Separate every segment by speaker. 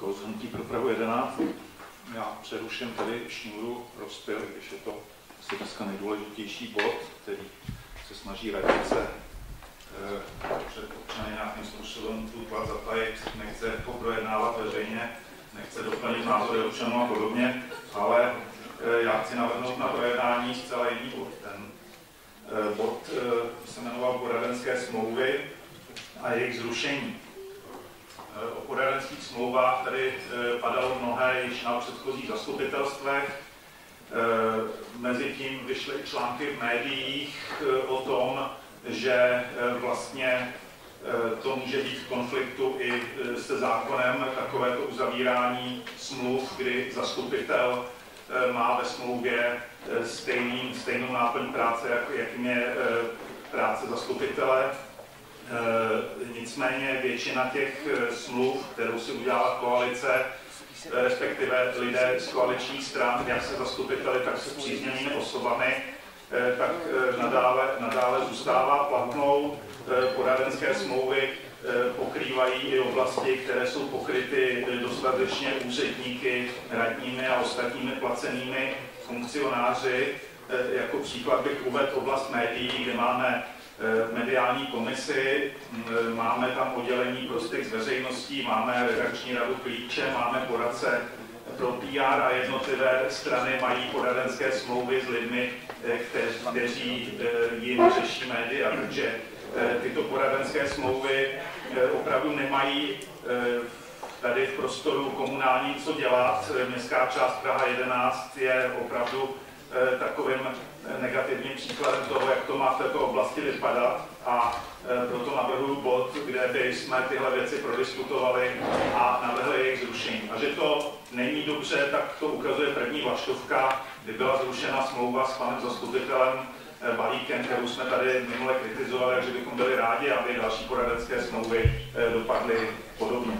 Speaker 1: kouzhnutí pro Prahu 11. Já přeruším tady šňůru rozpil, když je to asi dneska nejdůležitější bod, který se snaží radnice eh, před občany nějakým způsobem tu tlak zatajit, nechce poprojednávat veřejně, nechce doplnit názory občanů a podobně, ale eh, já chci navrhnout na projednání zcela jiný bod. Ten eh, bod se jmenoval poradenské smlouvy a jejich zrušení. O poradenských smlouvách tady padalo mnohé již na předchozích zastupitelstvech. Mezitím vyšly články v médiích o tom, že vlastně to může být v konfliktu i se zákonem takovéto uzavírání smluv, kdy zastupitel má ve smlouvě stejný, stejnou náplň práce, jako jakým je práce zastupitele. Nicméně většina těch smluv, kterou si udělala koalice, respektive lidé z koaličních stran, jak se zastupiteli, tak se přízněnými osobami, tak nadále, nadále zůstává platnou poradenské smlouvy pokrývají i oblasti, které jsou pokryty dostatečně úředníky, radními a ostatními placenými funkcionáři. Jako příklad bych uvedl oblast médií, kde máme mediální komisi, máme tam oddělení pro styk s veřejností, máme redakční radu klíče, máme poradce pro PR a jednotlivé strany mají poradenské smlouvy s lidmi, kteří, kteří jim řeší média, takže tyto poradenské smlouvy opravdu nemají tady v prostoru komunální co dělat. Městská část Praha 11 je opravdu takovým negativním příkladem toho, jak to má v této oblasti vypadat a proto navrhuji bod, kde by jsme tyhle věci prodiskutovali a navrhli jejich zrušení. A že to není dobře, tak to ukazuje první vlaštovka, kdy byla zrušena smlouva s panem zastupitelem balíkem, kterou jsme tady minule kritizovali, takže bychom byli rádi, aby další poradenské smlouvy dopadly podobně.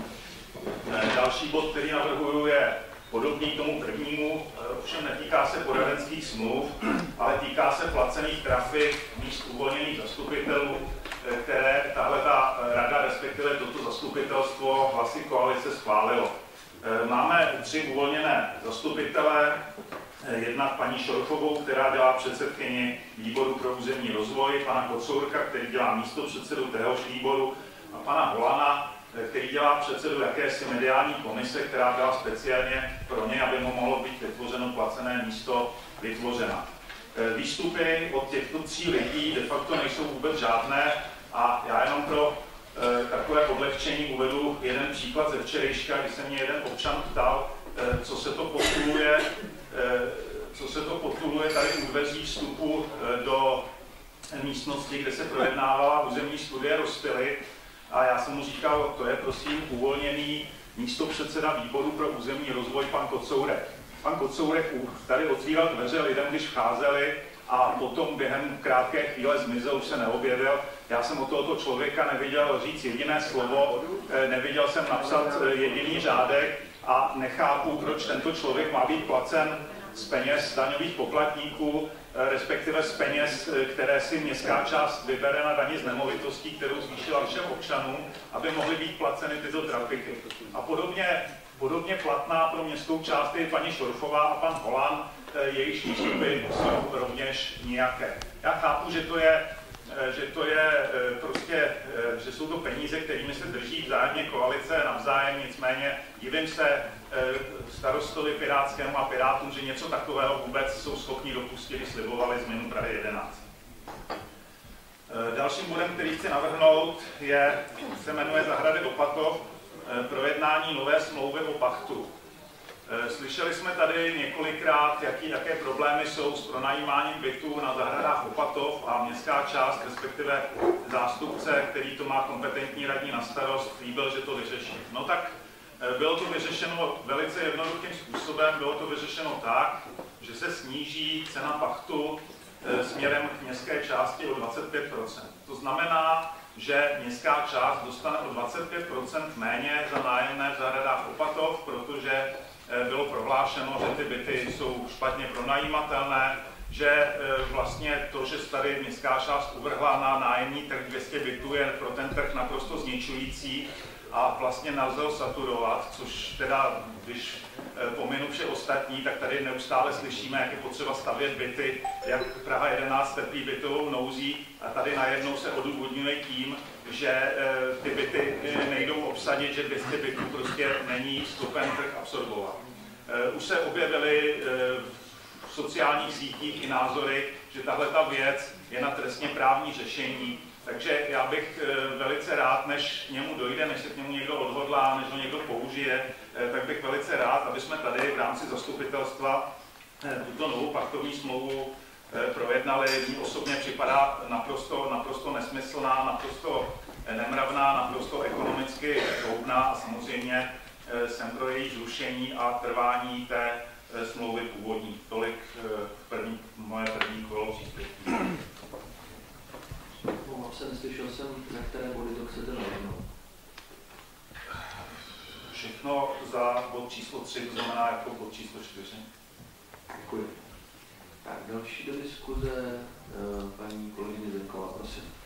Speaker 1: Další bod, který navrhuju, je podobný tomu prvnímu, ovšem netýká se poradenských smluv, ale týká se placených trafik míst uvolněných zastupitelů, které tahle ta rada, respektive toto zastupitelstvo hlasy koalice schválilo. Máme tři uvolněné zastupitele, jednak paní Šorchovou, která dělá předsedkyni výboru pro územní rozvoj, pana Kocourka, který dělá místo předsedu téhož výboru, a pana Holana, který dělá předsedu jakési mediální komise, která byla speciálně pro ně, aby mu mohlo být vytvořeno placené místo vytvořena. Výstupy od těchto tří lidí de facto nejsou vůbec žádné a já jenom pro takové odlehčení uvedu jeden příklad ze včerejška, kdy se mě jeden občan ptal, co se to postuluje, co se to potuluje tady u dveří vstupu do místnosti, kde se projednávala územní studie rozpily. A já jsem mu říkal, to je prosím uvolněný místo předseda výboru pro územní rozvoj pan Kocourek. Pan Kocourek tady otvíral dveře lidem, když vcházeli a potom během krátké chvíle zmizel, už se neobjevil. Já jsem od tohoto člověka neviděl říct jediné slovo, neviděl jsem napsat jediný řádek a nechápu, proč tento člověk má být placen z peněz daňových poplatníků, respektive z peněz, které si městská část vybere na daní z nemovitostí, kterou zvýšila všem občanům, aby mohly být placeny tyto trafiky. A podobně, podobně platná pro městskou část je paní Šorfová a pan Holan, jejichž výstupy jsou rovněž nějaké. Já chápu, že to je že to je prostě, že jsou to peníze, kterými se drží vzájemně koalice navzájem, nicméně divím se starostovi Pirátskému a Pirátům, že něco takového vůbec jsou schopni dopustit, když slibovali změnu Prahy 11. Dalším bodem, který chci navrhnout, je, se jmenuje Zahrady Opatov, projednání nové smlouvy o pachtu. Slyšeli jsme tady několikrát, jaký, jaké problémy jsou s pronajímáním bytů na zahradách Opatov a městská část, respektive zástupce, který to má kompetentní radní na starost, líbil, že to vyřeší. No tak bylo to vyřešeno velice jednoduchým způsobem, bylo to vyřešeno tak, že se sníží cena pachtu směrem k městské části o 25%. To znamená, že městská část dostane o 25% méně za nájemné v zahradách Opatov, protože bylo prohlášeno, že ty byty jsou špatně pronajímatelné, že vlastně to, že tady městská část uvrhla na nájemní trh 200 bytů, je pro ten trh naprosto zničující a vlastně nelze ho saturovat, což teda, když eh, pominu vše ostatní, tak tady neustále slyšíme, jak je potřeba stavět byty, jak Praha 11 trpí bytovou nouzí a tady najednou se odůvodňuje tím, že eh, ty byty nejdou obsadit, že 200 bytů prostě není schopen trh absorbovat. Už se objevily sociálních sítích i názory, že tahle ta věc je na trestně právní řešení, takže já bych eh, velice rád, než k němu dojde, než se k němu někdo odhodlá, než ho někdo použije, eh, tak bych velice rád, aby jsme tady v rámci zastupitelstva eh, tuto novou paktovní smlouvu projednali. Mně osobně připadá naprosto, naprosto nesmyslná, naprosto nemravná, naprosto ekonomicky zhoubná a samozřejmě jsem pro její zrušení a trvání té smlouvy původní. Tolik první, moje první kolo příspěvků.
Speaker 2: Omlouvám se, neslyšel jsem, na které body to chcete navrhnout.
Speaker 1: Všechno za bod číslo 3, to znamená jako bod číslo 4.
Speaker 2: Děkuji. Tak další do diskuze eh, paní kolegyně Zemková, prosím.